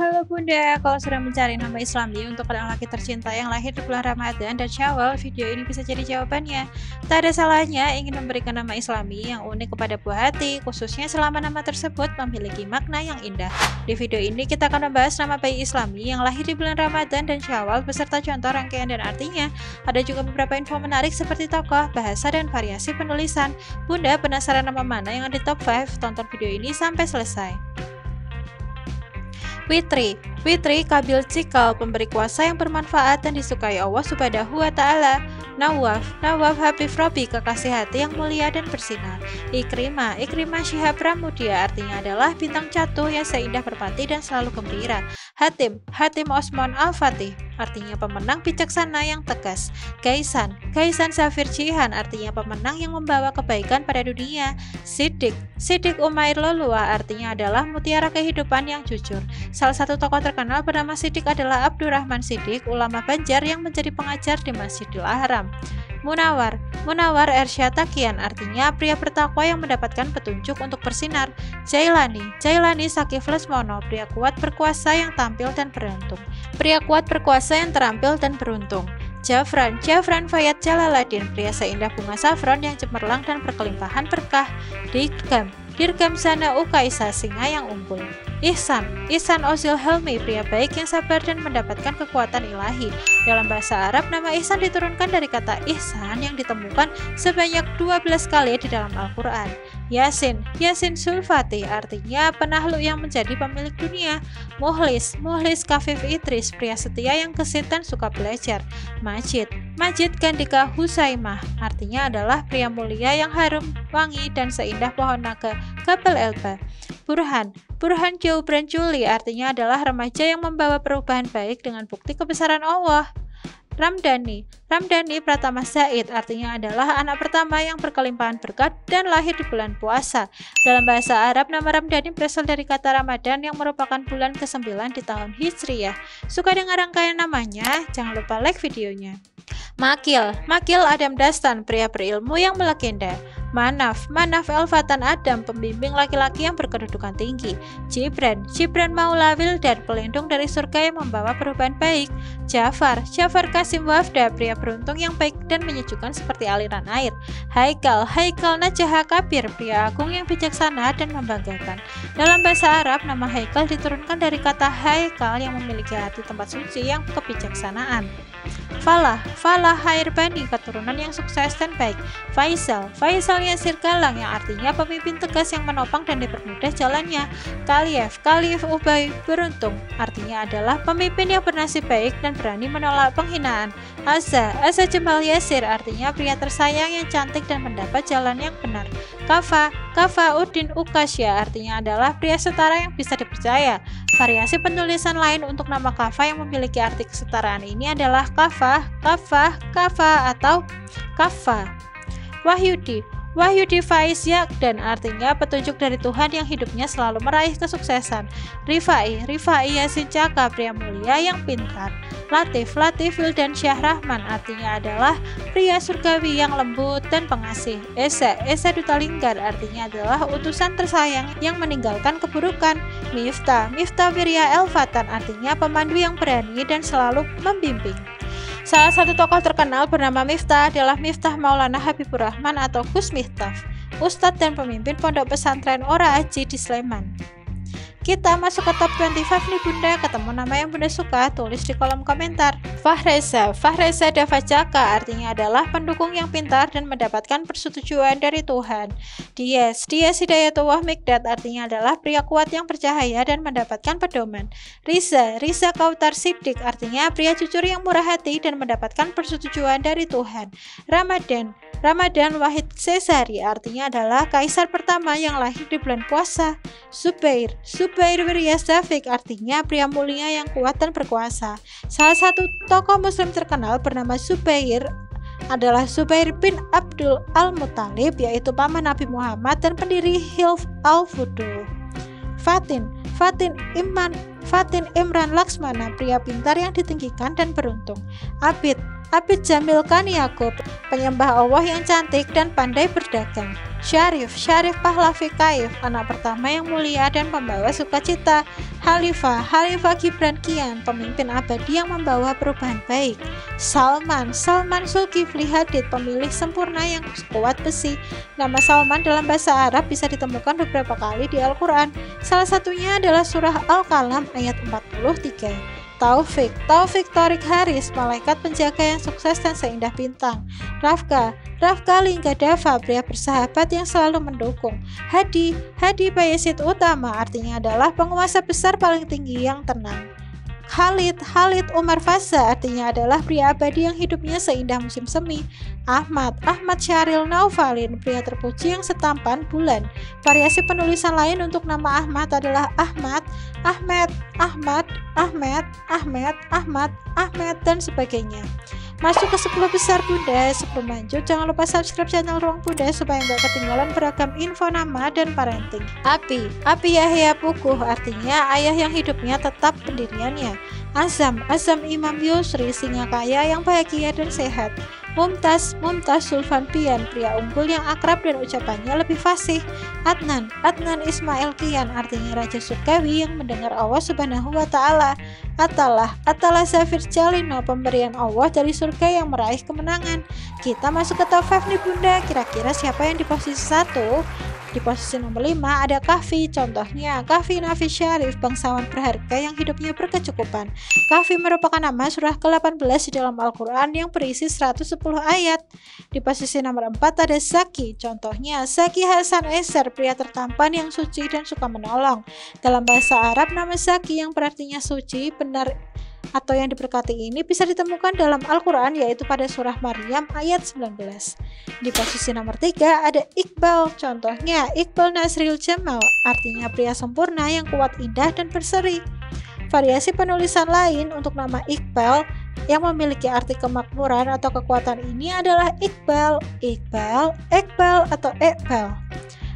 Halo Bunda, kalau sedang mencari nama Islami untuk anak laki tercinta yang lahir di bulan Ramadan dan Syawal, video ini bisa jadi jawabannya. Tak ada salahnya ingin memberikan nama Islami yang unik kepada buah hati, khususnya selama nama tersebut memiliki makna yang indah. Di video ini kita akan membahas nama bayi Islami yang lahir di bulan Ramadan dan Syawal beserta contoh rangkaian dan artinya. Ada juga beberapa info menarik seperti tokoh, bahasa, dan variasi penulisan. Bunda penasaran nama mana yang ada di top 5? Tonton video ini sampai selesai. Witri Witri kabil cikal pemberi kuasa yang bermanfaat dan disukai Allah subhanahu wa ta'ala. Nawaf. Nawaf Habib Robi kekasih hati yang mulia dan bersinar. Ikrimah. Ikrimah Syihab Ramudia artinya adalah bintang jatuh yang seindah berpati dan selalu gembira. Hatim. Hatim Osman Al-Fatih artinya pemenang bijaksana yang tegas. Kaisan, Kaisan Safir Jihan artinya pemenang yang membawa kebaikan pada dunia. Sidik, Sidik Umair Lolua artinya adalah mutiara kehidupan yang jujur. Salah satu tokoh terkenal bernama Sidik adalah Abdurrahman Sidik, ulama Banjar yang menjadi pengajar di Masjidil Haram. Munawar Munawar Ersyatakian artinya pria bertakwa yang mendapatkan petunjuk untuk bersinar. Jailani Jailani Sakif Lesmono pria kuat berkuasa yang tampil dan beruntung. Pria kuat berkuasa yang terampil dan beruntung. Jafran, Jafran Fayat Jalaladin, pria seindah bunga saffron yang cemerlang dan berkelimpahan berkah. Dirgam, Dirgam Sana Ukaisa, singa yang unggul. Ihsan, Ihsan Ozil Helmi, pria baik yang sabar dan mendapatkan kekuatan ilahi. Dalam bahasa Arab, nama Ihsan diturunkan dari kata Ihsan yang ditemukan sebanyak 12 kali di dalam Al-Quran. Yasin, Yasin Sulfati, artinya penahluk yang menjadi pemilik dunia. Muhlis, Muhlis Kafif Idris, pria setia yang kesit dan suka belajar. Majid, Majid Gandika Husaimah, artinya adalah pria mulia yang harum, wangi, dan seindah pohon naga Kapel Elba. Burhan, Burhan Jauh Branculi artinya adalah remaja yang membawa perubahan baik dengan bukti kebesaran Allah. Ramdhani Ramdhani Pratama Said artinya adalah anak pertama yang berkelimpahan berkat dan lahir di bulan puasa. Dalam bahasa Arab, nama Ramdhani berasal dari kata Ramadan yang merupakan bulan ke-9 di tahun Hijriyah. Suka dengan rangkaian namanya? Jangan lupa like videonya. Makil Makil Adam Dastan, pria berilmu yang melegenda. Manaf, Manaf Elfatan Adam, pembimbing laki-laki yang berkedudukan tinggi. Jibran, Jibran Maula Wildan, pelindung dari surga yang membawa perubahan baik. Jafar, Jafar Kasim Wafda, pria beruntung yang baik dan menyejukkan seperti aliran air. Haikal, Haikal Najah Kabir, pria agung yang bijaksana dan membanggakan. Dalam bahasa Arab, nama Haikal diturunkan dari kata Haikal yang memiliki hati tempat suci yang kebijaksanaan. Falah, Falah Hairbani, keturunan yang sukses dan baik. Faisal, Faisal Yasir Galang yang artinya pemimpin tegas yang menopang dan dipermudah jalannya. Kalif, Kalif Ubay beruntung, artinya adalah pemimpin yang bernasib baik dan berani menolak penghinaan. Asa, Asa Jemal Yasir artinya pria tersayang yang cantik dan mendapat jalan yang benar. Kafa, Kafa Udin Ukasya artinya adalah pria setara yang bisa dipercaya. Variasi penulisan lain untuk nama Kafa yang memiliki arti kesetaraan ini adalah Kafa, Kafa, Kafa atau Kafa. Wahyudi Wahyudi Faiz dan artinya petunjuk dari Tuhan yang hidupnya selalu meraih kesuksesan. Rifai, Rifai Yasin Caka, pria mulia yang pintar. Latif, Latif Syah Rahman artinya adalah pria surgawi yang lembut dan pengasih. Esa, Esa Dutalinggar artinya adalah utusan tersayang yang meninggalkan keburukan. Miftah, Miftah Wirya Elfatan artinya pemandu yang berani dan selalu membimbing. Salah satu tokoh terkenal bernama Miftah adalah Miftah Maulana Habibur Rahman atau Gus Miftah, ustadz dan pemimpin pondok pesantren Ora Aji di Sleman. Kita masuk ke top 25 nih bunda. Ketemu nama yang bunda suka Tulis di kolom komentar. Fahreza. Fahreza Davajaka artinya adalah pendukung yang pintar dan mendapatkan persetujuan dari Tuhan. Dies. Dies Hidayatullah Mikdad artinya adalah pria kuat yang bercahaya dan mendapatkan pedoman. Riza. Riza Kautar Sidik artinya pria jujur yang murah hati dan mendapatkan persetujuan dari Tuhan. Ramadan Ramadan Wahid Cesari artinya adalah kaisar pertama yang lahir di bulan puasa. Zubair, Zubair Wiryasafik artinya pria mulia yang kuat dan berkuasa. Salah satu tokoh muslim terkenal bernama Zubair adalah Zubair bin Abdul Al-Muttalib yaitu paman Nabi Muhammad dan pendiri Hilf Al-Fudul. Fatin, Fatin Iman, Fatin Imran Laksmana, pria pintar yang ditinggikan dan beruntung. Abid, Abid Jamil Kan Yakub, penyembah Allah yang cantik dan pandai berdagang. Syarif, Syarif Pahlavi Kaif, anak pertama yang mulia dan pembawa sukacita. Halifah, Halifah Gibran Kian, pemimpin abadi yang membawa perubahan baik. Salman, Salman Zulkifli Hadid, pemilih sempurna yang kuat besi. Nama Salman dalam bahasa Arab bisa ditemukan beberapa kali di Al-Quran. Salah satunya adalah surah Al-Qalam ayat 43. Taufik, Taufik Torik Haris, malaikat penjaga yang sukses dan seindah bintang. Rafka, Rafka Linggadava, pria bersahabat yang selalu mendukung. Hadi, Hadi Bayesid Utama, artinya adalah penguasa besar paling tinggi yang tenang. Khalid, Khalid Umar Faza artinya adalah pria abadi yang hidupnya seindah musim semi. Ahmad, Ahmad Syahril Naufalin, pria terpuji yang setampan bulan. Variasi penulisan lain untuk nama Ahmad adalah Ahmad, Ahmed, Ahmad, Ahmed, Ahmed, Ahmad, Ahmed, dan sebagainya. Masuk ke 10 besar Bunda. Sebelum lanjut, jangan lupa subscribe channel Ruang Bunda supaya nggak ketinggalan beragam info nama dan parenting. Api, Api Yahya Pukuh artinya ayah yang hidupnya tetap pendiriannya. Azam, Azam Imam Yusri, singa kaya yang bahagia dan sehat. Mumtaz, Mumtaz Sulfan Pian, pria unggul yang akrab dan ucapannya lebih fasih. Adnan, Adnan Ismail Kian, artinya Raja Surgawi yang mendengar Allah Subhanahu wa Ta'ala. Atalah, Atalah Zafir Jalino, pemberian Allah dari surga yang meraih kemenangan. Kita masuk ke top 5 nih bunda, kira-kira siapa yang di posisi satu? Di posisi nomor 5 ada Kahfi, contohnya Kahfi Nafi Syarif, bangsawan berharga yang hidupnya berkecukupan. Kahfi merupakan nama surah ke-18 di dalam Al-Quran yang berisi 110 ayat. Di posisi nomor 4 ada Zaki, contohnya Zaki Hasan Eser, pria tertampan yang suci dan suka menolong. Dalam bahasa Arab, nama Zaki yang berartinya suci benar atau yang diberkati ini bisa ditemukan dalam Al-Quran yaitu pada surah Maryam ayat 19. Di posisi nomor 3 ada Iqbal, contohnya Iqbal Nasril Jamal, artinya pria sempurna yang kuat indah dan berseri. Variasi penulisan lain untuk nama Iqbal yang memiliki arti kemakmuran atau kekuatan ini adalah Iqbal, Iqbal, Iqbal atau Iqbal.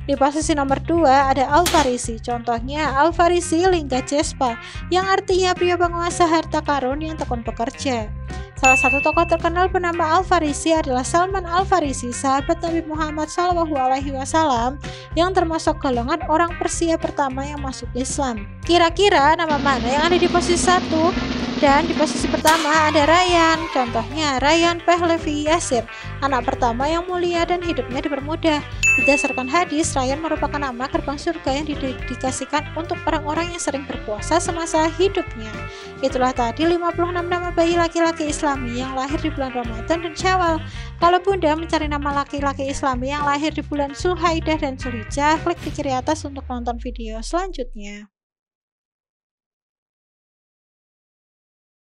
Di posisi nomor 2 ada Alfarisi, contohnya Alfarisi Lingga Cespa, yang artinya pria penguasa harta karun yang tekun bekerja. Salah satu tokoh terkenal bernama Al-Farisi adalah Salman Al-Farisi, sahabat Nabi Muhammad SAW yang termasuk golongan orang Persia pertama yang masuk Islam. Kira-kira nama mana yang ada di posisi satu? Dan di posisi pertama ada Ryan, contohnya Ryan Pehlevi Yasir, anak pertama yang mulia dan hidupnya dipermudah. Berdasarkan hadis, Ryan merupakan nama gerbang surga yang didedikasikan untuk orang-orang yang sering berpuasa semasa hidupnya. Itulah tadi 56 nama bayi laki-laki islami yang lahir di bulan Ramadan dan Syawal. Kalau Bunda mencari nama laki-laki islami yang lahir di bulan Sulhaidah dan Sulhijjah, klik di kiri atas untuk nonton video selanjutnya.